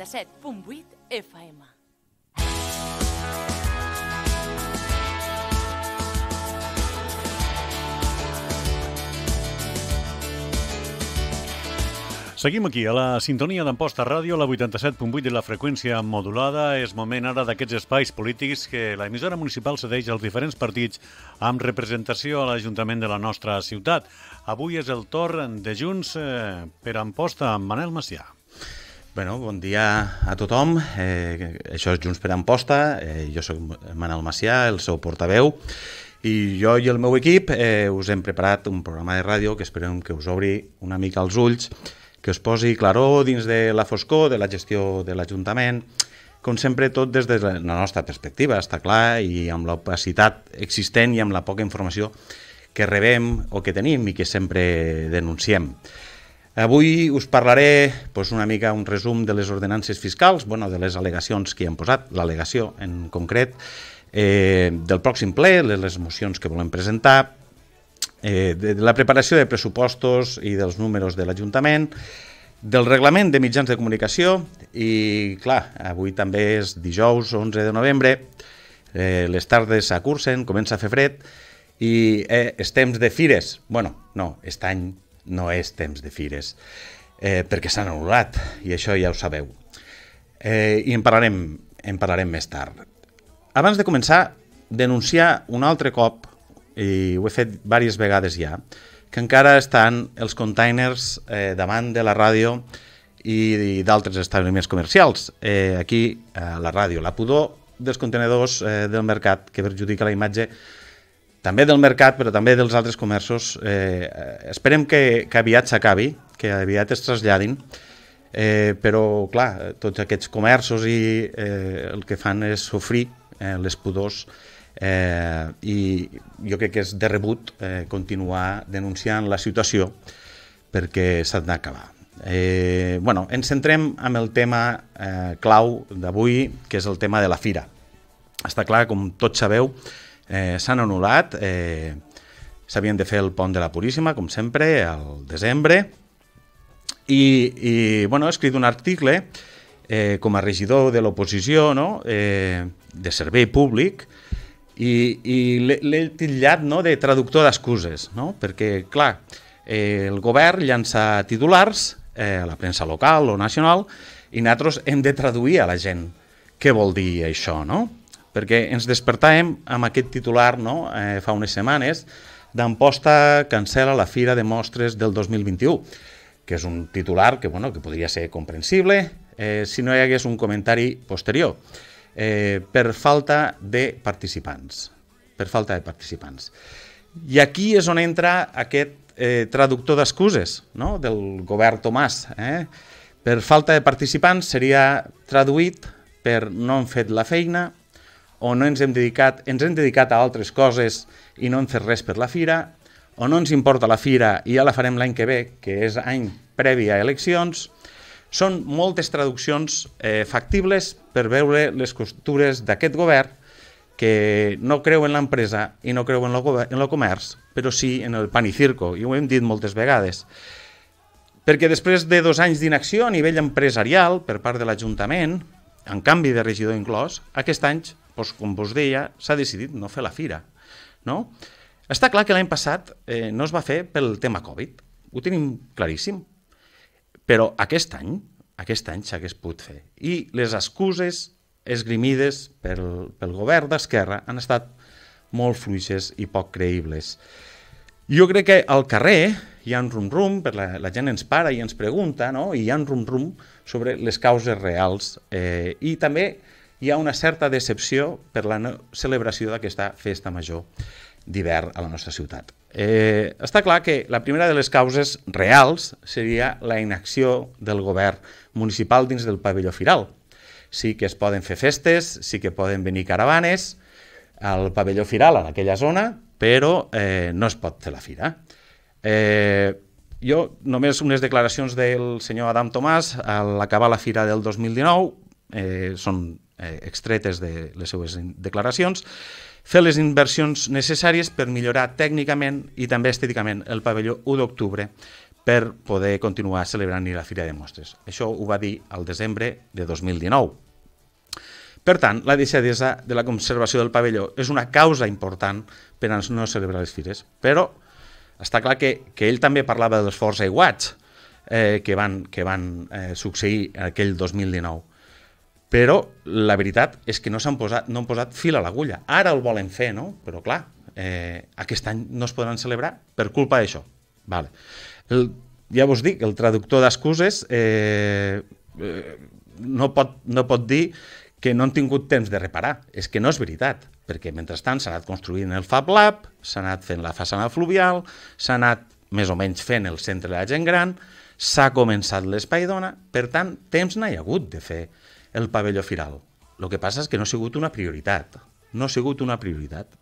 87.8 FM. Seguim aquí, a la sintonia d'Amposta Ràdio, la 87.8 de la freqüència modulada. És moment ara d'aquests espais polítics que l'emissora municipal cedeix als diferents partits amb representació a l'Ajuntament de la nostra ciutat. Avui és el torn de Junts eh, per Amposta amb Manel Macià. Bueno, bon dia a tothom. Eh, això és Junts per Amposta. Eh, jo sóc Manel Macià, el seu portaveu. I jo i el meu equip eh, us hem preparat un programa de ràdio que esperem que us obri una mica els ulls que es posi claror dins de la foscor de la gestió de l'Ajuntament, com sempre tot des de la nostra perspectiva, està clar, i amb l'opacitat existent i amb la poca informació que rebem o que tenim i que sempre denunciem. Avui us parlaré doncs, una mica un resum de les ordenances fiscals, bueno, de les al·legacions que hi han posat, l'al·legació en concret, eh, del pròxim ple, les mocions que volem presentar, eh, de, la preparació de pressupostos i dels números de l'Ajuntament, del reglament de mitjans de comunicació i, clar, avui també és dijous 11 de novembre, eh, les tardes s'acursen, comença a fer fred i eh, és temps de fires. bueno, no, aquest any no és temps de fires, eh, perquè s'han anul·lat i això ja ho sabeu. Eh, I en parlarem, en parlarem més tard. Abans de començar, denunciar un altre cop i ho he fet diverses vegades ja, que encara estan els containers eh, davant de la ràdio i, i d'altres establiments comercials. Eh, aquí, a la ràdio, la pudor dels contenedors eh, del mercat que perjudica la imatge també del mercat, però també dels altres comerços. Eh, esperem que, que aviat s'acabi, que aviat es traslladin, eh, però, clar, tots aquests comerços i eh, el que fan és sofrir eh, les pudors eh, i jo crec que és de rebut eh, continuar denunciant la situació perquè s'ha d'acabar. Eh, bueno, ens centrem amb el tema eh, clau d'avui, que és el tema de la fira. Està clar, com tots sabeu, eh, s'han anul·lat, eh, s'havien de fer el pont de la Puríssima, com sempre, al desembre, i, i bueno, he escrit un article eh, com a regidor de l'oposició no? eh, de servei públic i, i l'he titllat no, de traductor d'excuses, no? perquè, clar, eh, el govern llança titulars eh, a la premsa local o nacional i nosaltres hem de traduir a la gent què vol dir això, no? Perquè ens despertàvem amb aquest titular no? eh, fa unes setmanes d'Amposta cancela la Fira de Mostres del 2021, que és un titular que, bueno, que podria ser comprensible eh, si no hi hagués un comentari posterior eh, per falta de participants. Per falta de participants. I aquí és on entra aquest eh, traductor d'excuses no? del govern Tomàs. Eh? Per falta de participants seria traduït per no hem fet la feina o no ens hem dedicat, ens hem dedicat a altres coses i no hem fet res per la fira, o no ens importa la fira i ja la farem l'any que ve, que és any previ a eleccions, són moltes traduccions eh, factibles per veure les costures d'aquest govern que no creu en l'empresa i no creu en el comerç, però sí en el pan i circo, i ho hem dit moltes vegades. Perquè després de dos anys d'inacció a nivell empresarial per part de l'Ajuntament, en canvi de regidor inclòs, aquest any, doncs, com vos deia, s'ha decidit no fer la fira. No? Està clar que l'any passat eh, no es va fer pel tema Covid, ho tenim claríssim, però aquest any, aquest any s'hagués pogut fer. I les excuses esgrimides pel, pel govern d'Esquerra han estat molt fluixes i poc creïbles. Jo crec que al carrer hi ha un rum-rum, la, la gent ens para i ens pregunta, no? i hi ha un rum-rum sobre les causes reals. Eh, I també hi ha una certa decepció per la no celebració d'aquesta festa major d'hivern a la nostra ciutat. Eh, està clar que la primera de les causes reals seria la inacció del govern municipal dins del pavelló firal. Sí que es poden fer festes, sí que poden venir caravanes al pavelló firal en aquella zona, però eh, no es pot fer la fira. Eh, jo, només unes declaracions del senyor Adam Tomàs a l'acabar la fira del 2019, eh, són eh, extretes de les seues declaracions, fer les inversions necessàries per millorar tècnicament i també estèticament el pavelló 1 d'octubre per poder continuar celebrant-hi la Fira de Mostres. Això ho va dir al desembre de 2019. Per tant, la deixadesa de la conservació del pavelló és una causa important per a no celebrar les fires, però està clar que, que ell també parlava dels forts aiguats eh, que van, que van eh, succeir aquell 2019 però la veritat és que no s'han posat, no han posat fil a l'agulla. Ara el volen fer, no? Però clar, eh, aquest any no es podran celebrar per culpa d'això. Vale. El, ja vos dic, el traductor d'excuses eh, eh, no, pot, no pot dir que no han tingut temps de reparar. És que no és veritat, perquè mentrestant s'ha anat construint el Fab Lab, s'ha anat fent la façana fluvial, s'ha anat més o menys fent el centre de la gent gran, s'ha començat l'espai dona, per tant, temps n'hi ha hagut de fer el pavelló firal. El que passa és que no ha sigut una prioritat. No ha sigut una prioritat.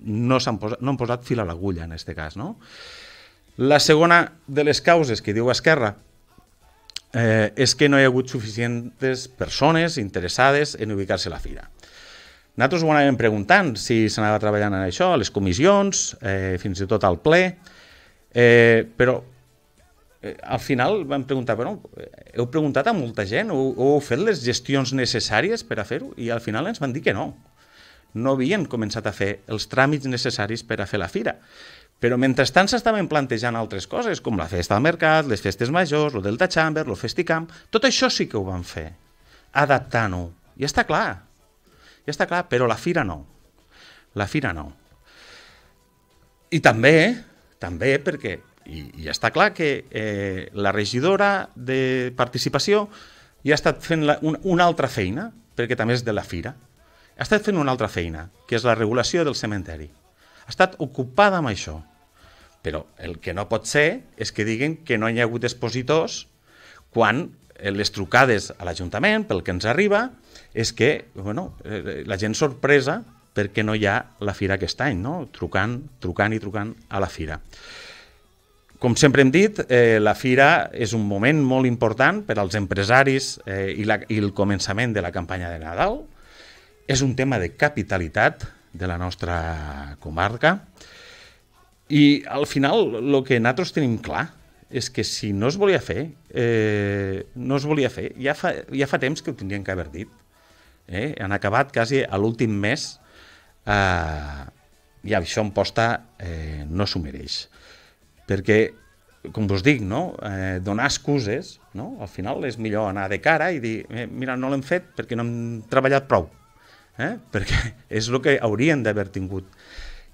No, han posat, no han posat fil a l'agulla, en aquest cas. No? La segona de les causes que diu Esquerra eh, és que no hi ha hagut suficients persones interessades en ubicar-se a la fira. Nosaltres ho anàvem preguntant si s'anava treballant en això, a les comissions, eh, fins i tot al ple, eh, però al final vam preguntar, bueno, heu preguntat a molta gent, heu, heu fet les gestions necessàries per a fer-ho? I al final ens van dir que no. No havien començat a fer els tràmits necessaris per a fer la fira. Però mentrestant s'estaven plantejant altres coses, com la festa al mercat, les festes majors, el Delta Chamber, el Festicamp... Tot això sí que ho van fer, adaptant-ho. Ja està clar, ja està clar, però la fira no. La fira no. I també, també perquè, i, i està clar que eh, la regidora de participació ja ha estat fent la, un, una altra feina, perquè també és de la fira, ha estat fent una altra feina, que és la regulació del cementeri. Ha estat ocupada amb això. Però el que no pot ser és que diguen que no hi ha hagut expositors quan les trucades a l'Ajuntament, pel que ens arriba, és que bueno, eh, la gent sorpresa perquè no hi ha la fira aquest any, no? trucant, trucant i trucant a la fira. Com sempre hem dit, eh, la fira és un moment molt important per als empresaris eh, i, la, i el començament de la campanya de Nadal. És un tema de capitalitat de la nostra comarca i al final el que nosaltres tenim clar és que si no es volia fer, eh, no es volia fer, ja fa, ja fa temps que ho tindrien que haver dit eh? han acabat quasi a l'últim mes eh, i això en posta eh, no s'ho mereix. Perquè, com vos dic, no? eh, donar excuses, no? al final és millor anar de cara i dir, eh, mira, no l'hem fet perquè no hem treballat prou. Eh? Perquè és el que haurien d'haver tingut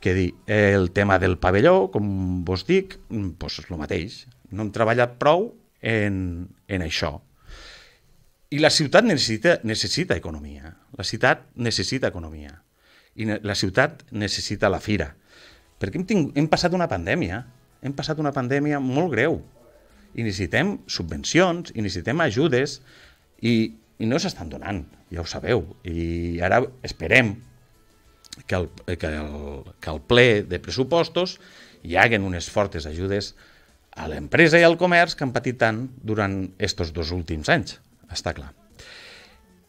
que dir. El tema del pavelló, com vos dic, doncs és el mateix. No hem treballat prou en, en això. I la ciutat necessita, necessita economia. La ciutat necessita economia. I la ciutat necessita la fira. Perquè hem, tingut, hem passat una pandèmia. Hem passat una pandèmia molt greu. I necessitem subvencions, i necessitem ajudes, i, i no s'estan donant, ja ho sabeu. I ara esperem que el, que el, que el ple de pressupostos hi haguen unes fortes ajudes a l'empresa i al comerç que han patit tant durant aquests dos últims anys està clar.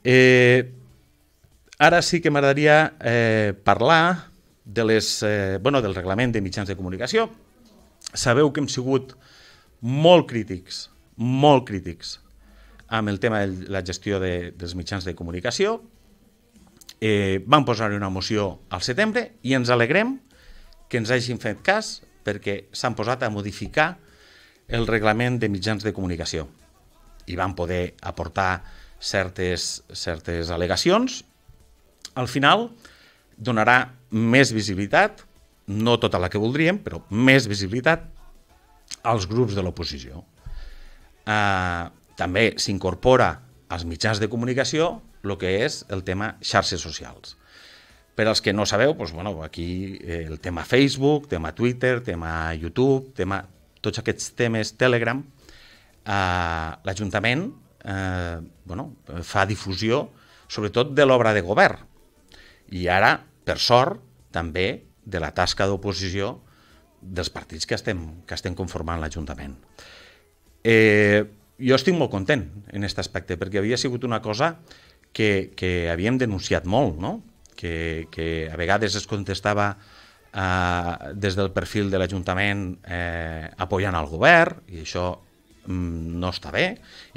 Eh, ara sí que m'agradaria eh, parlar de les, eh, bueno, del reglament de mitjans de comunicació. Sabeu que hem sigut molt crítics, molt crítics amb el tema de la gestió de, dels mitjans de comunicació. Eh, vam posar una moció al setembre i ens alegrem que ens hagin fet cas perquè s'han posat a modificar el reglament de mitjans de comunicació i van poder aportar certes, certes al·legacions. Al final donarà més visibilitat, no tota la que voldríem, però més visibilitat als grups de l'oposició. Eh, també s'incorpora als mitjans de comunicació el que és el tema xarxes socials. Per als que no sabeu, doncs, bueno, aquí eh, el tema Facebook, tema Twitter, tema YouTube, tema, tots aquests temes Telegram, eh, l'Ajuntament eh, bueno, fa difusió sobretot de l'obra de govern i ara, per sort, també de la tasca d'oposició dels partits que estem, que estem conformant l'Ajuntament. Eh, jo estic molt content en aquest aspecte, perquè havia sigut una cosa que, que havíem denunciat molt, no? que, que a vegades es contestava eh, des del perfil de l'Ajuntament eh, apoyant el govern, i això mm, no està bé,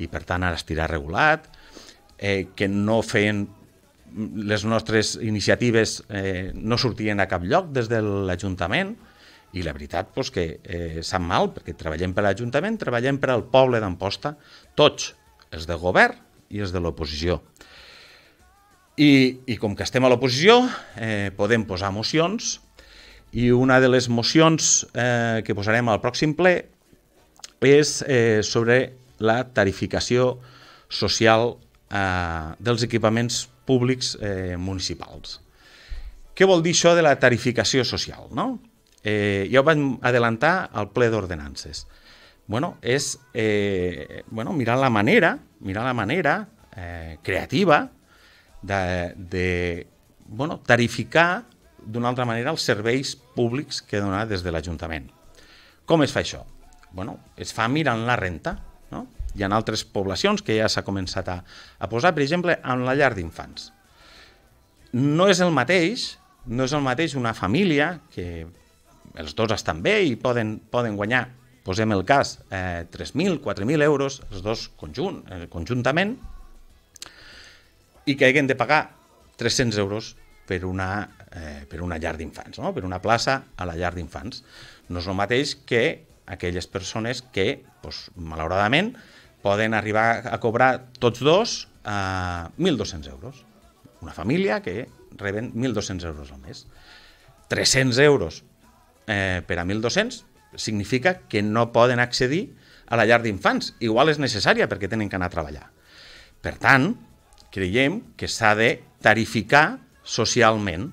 i per tant ara estirà regulat, eh, que no feien les nostres iniciatives eh, no sortien a cap lloc des de l'Ajuntament, i la veritat pues, que eh, sap mal, perquè treballem per l'Ajuntament, treballem per al poble d'Amposta, tots, els de govern i els de l'oposició. I, I com que estem a l'oposició, eh, podem posar mocions, i una de les mocions eh, que posarem al pròxim ple és eh, sobre la tarificació social eh, dels equipaments públics eh, municipals. Què vol dir això de la tarificació social? No? Eh, ja ho vam adelantar al ple d'ordenances. Bueno, és eh, bueno, mirar la manera, mirar la manera eh, creativa de, de bueno, tarificar d'una altra manera els serveis públics que dona des de l'Ajuntament. Com es fa això? Bueno, es fa mirant la renta. Hi ha altres poblacions que ja s'ha començat a, a posar, per exemple, en la llar d'infants. No és el mateix, no és el mateix una família que els dos estan bé i poden, poden guanyar, posem el cas, eh, 3.000, 4.000 euros, els dos conjunt, eh, conjuntament, i que hagin de pagar 300 euros per una, eh, per una llar d'infants, no? per una plaça a la llar d'infants. No és el mateix que aquelles persones que, doncs, malauradament, poden arribar a cobrar tots dos a 1.200 euros. Una família que reben 1.200 euros al mes. 300 euros eh, per a 1.200 significa que no poden accedir a la llar d'infants. Igual és necessària perquè tenen que anar a treballar. Per tant, creiem que s'ha de tarificar socialment.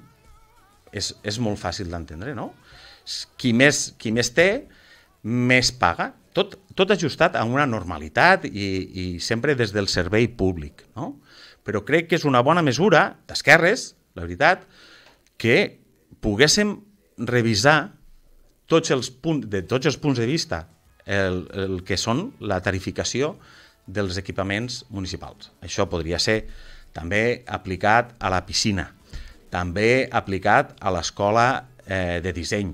És, és molt fàcil d'entendre, no? Qui més, qui més té, més paga. Tot, tot ajustat a una normalitat i, i sempre des del servei públic, no? Però crec que és una bona mesura d'esquerres, la veritat, que poguéssim revisar tots els punts, de tots els punts de vista el, el que són la tarificació dels equipaments municipals. Això podria ser també aplicat a la piscina, també aplicat a l'escola eh, de disseny.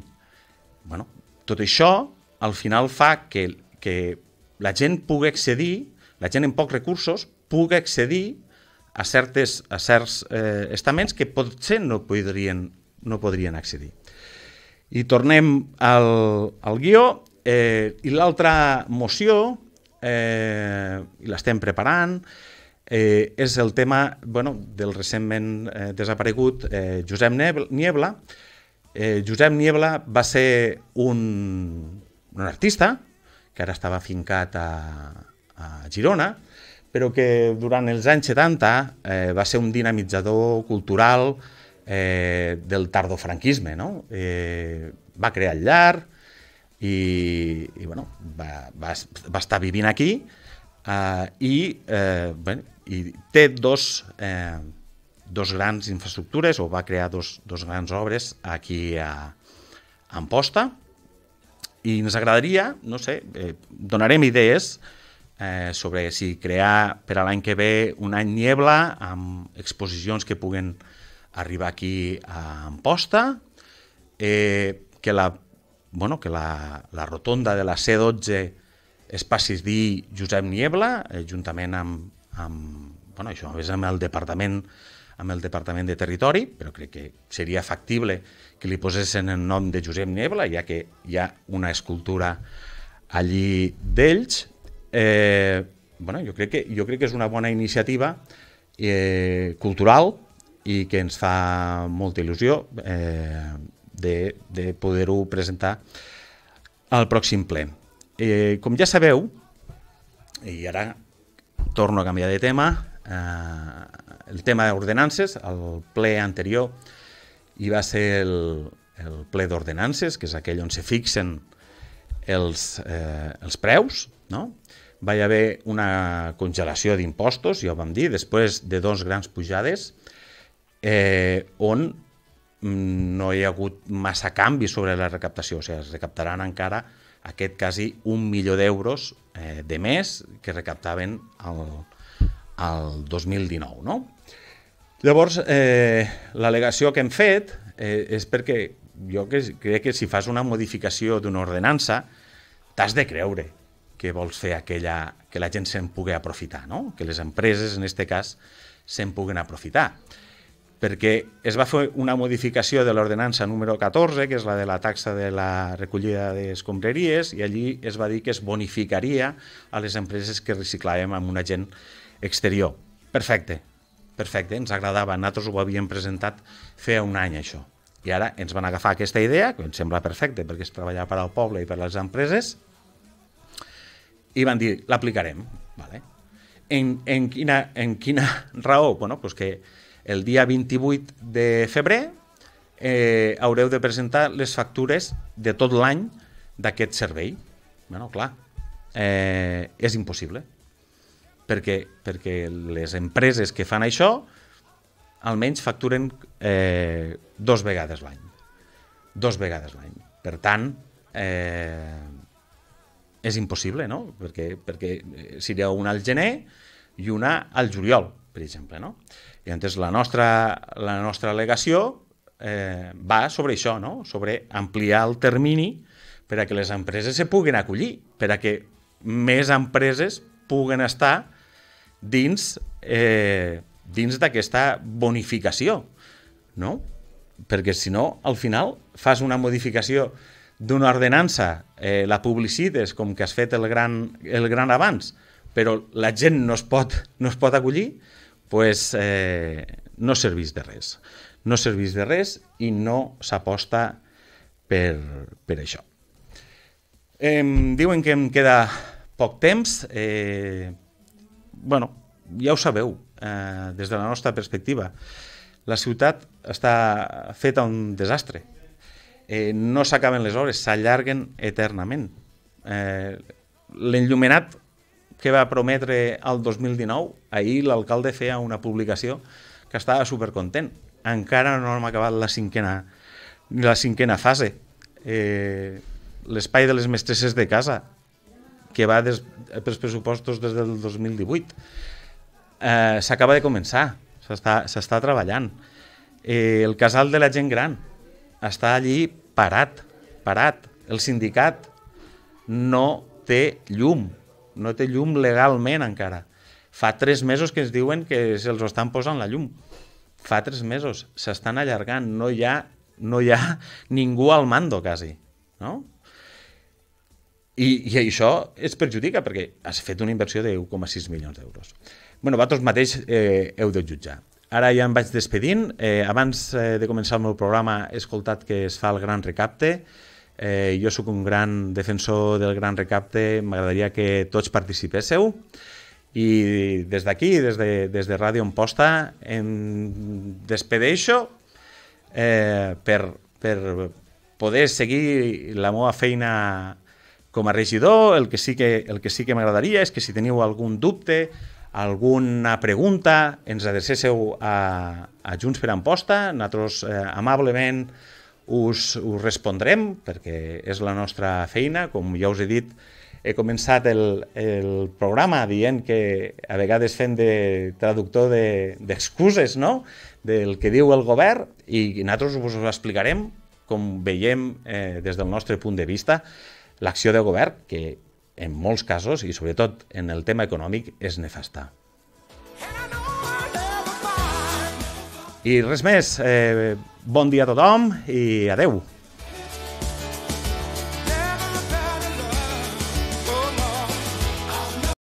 Bueno, tot això al final fa que, que la gent pugui accedir, la gent amb pocs recursos, pugui accedir a, certes, a certs eh, estaments que potser no podrien, no podrien accedir. I tornem al, al guió. Eh, I l'altra moció, eh, i l'estem preparant, eh, és el tema bueno, del recentment eh, desaparegut eh, Josep Niebla. Eh, Josep Niebla va ser un, un artista que ara estava fincat a, a Girona, però que durant els anys 70 eh, va ser un dinamitzador cultural, eh, del tardofranquisme, no? Eh, va crear el llar i, i bueno, va, va, va estar vivint aquí eh, i, eh, bueno, i té dos, eh, dos grans infraestructures, o va crear dos, dos grans obres aquí a, a Amposta, i ens agradaria, no sé, eh, donarem idees eh, sobre si crear per a l'any que ve un any niebla amb exposicions que puguen arribar aquí a Amposta, eh, que la, bueno, que la, la rotonda de la C12 es passi dir Josep Niebla, eh, juntament amb, amb, bueno, això, amb el departament amb el Departament de Territori, però crec que seria factible que li posessin el nom de Josep Niebla, ja que hi ha una escultura allí d'ells. Eh, bueno, jo, crec que, jo crec que és una bona iniciativa eh, cultural i que ens fa molta il·lusió eh, de, de poder-ho presentar al pròxim ple. Eh, com ja sabeu, i ara torno a canviar de tema, eh, el tema d'ordenances, el ple anterior hi va ser el, el ple d'ordenances, que és aquell on se fixen els, eh, els preus, no? va haver una congelació d'impostos, ja ho vam dir, després de dos grans pujades, eh, on mm, no hi ha hagut massa canvi sobre la recaptació, o sigui, es recaptaran encara aquest quasi un milió d'euros eh, de més que recaptaven el, el 2019. No? Llavors, eh, l'al·legació que hem fet eh, és perquè jo crec que si fas una modificació d'una ordenança, t'has de creure que vols fer aquella, que la gent se'n pugui aprofitar, no? que les empreses, en aquest cas, se'n puguen aprofitar. Perquè es va fer una modificació de l'ordenança número 14, que és la de la taxa de la recollida d'escombraries, i allí es va dir que es bonificaria a les empreses que reciclàvem amb un agent exterior. Perfecte, perfecte, ens agradava. Nosaltres ho havíem presentat feia un any, això. I ara ens van agafar aquesta idea, que ens sembla perfecte perquè és treballar per al poble i per les empreses, i van dir, l'aplicarem. Vale. En, en, quina, en quina raó? Bueno, pues que el dia 28 de febrer eh, haureu de presentar les factures de tot l'any d'aquest servei. Bueno, clar, eh, és impossible perquè, perquè les empreses que fan això almenys facturen eh, dos vegades l'any. Dos vegades l'any. Per tant, eh, és impossible, no? Perquè, perquè eh, seria una al gener i una al juliol, per exemple, no? I llavors la nostra, la nostra al·legació eh, va sobre això, no? Sobre ampliar el termini per a que les empreses se puguen acollir, per a que més empreses puguen estar dins eh, dins d'aquesta bonificació, no? Perquè si no, al final fas una modificació d'una ordenança, eh, la publicites com que has fet el gran, el gran abans, però la gent no es pot, no es pot acollir, pues, eh, no serveix de res. No serveix de res i no s'aposta per, per això. Eh, diuen que em queda poc temps. Eh, bueno, ja ho sabeu, eh, des de la nostra perspectiva. La ciutat està feta un desastre. Eh, no s'acaben les hores, s'allarguen eternament. Eh, L'enllumenat que va prometre el 2019, ahir l'alcalde feia una publicació que estava supercontent. Encara no hem acabat la cinquena, la cinquena fase. Eh, L'espai de les mestresses de casa, que va des, pels pressupostos des del 2018 eh, s'acaba de començar, s'està treballant. Eh, el casal de la gent gran està allí parat, parat. El sindicat no té llum, no té llum legalment encara. Fa tres mesos que ens diuen que se'ls estan posant la llum. Fa tres mesos, s'estan allargant, no hi ha, no hi ha ningú al mando, quasi. No? I, I això es perjudica perquè has fet una inversió de 1,6 milions d'euros bueno, vosaltres mateix eh, heu de jutjar. Ara ja em vaig despedint. Eh, abans eh, de començar el meu programa he escoltat que es fa el gran recapte. Eh, jo sóc un gran defensor del gran recapte, m'agradaria que tots participéssiu. I des d'aquí, des, de, des de Ràdio Amposta, em despedeixo eh, per, per poder seguir la meva feina com a regidor. El que sí que, el que, sí que m'agradaria és que si teniu algun dubte, alguna pregunta, ens adrecéssiu a, a Junts per Amposta, nosaltres eh, amablement us, us respondrem, perquè és la nostra feina, com ja us he dit, he començat el, el programa dient que a vegades fem de traductor d'excuses, de, no?, del que diu el govern, i nosaltres us ho explicarem com veiem eh, des del nostre punt de vista l'acció de govern, que en molts casos, i sobretot en el tema econòmic, és nefasta. I res més, eh, bon dia a tothom i adeu.